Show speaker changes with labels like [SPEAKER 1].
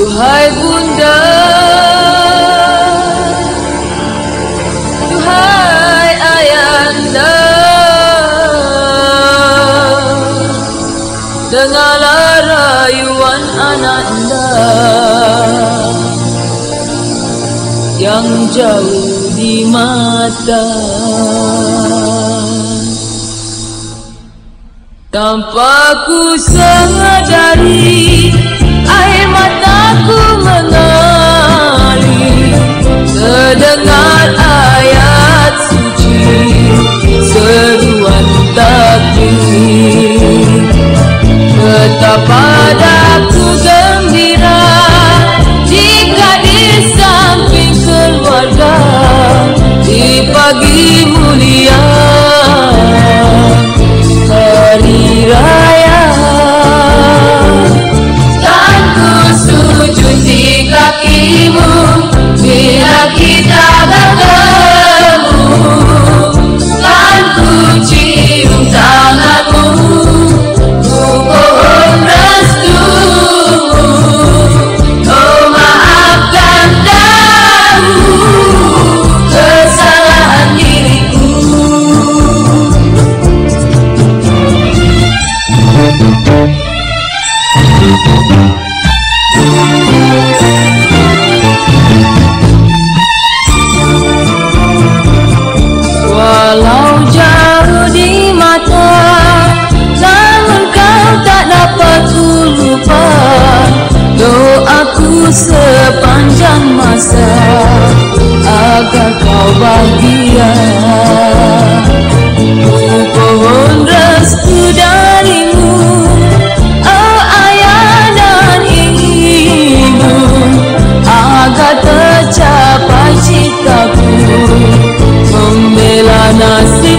[SPEAKER 1] Duhai bunda. Duhai ayanda. Dengarlah rayuan ananda. Yang jauh di mata. Tanpa ku sadari Betapa daku gembira Jika di samping keluarga Di pagi Walau jauh di mata Namun kau tak dapat ku lupa. Doaku sepanjang masa Agar kau bahagia. Anasi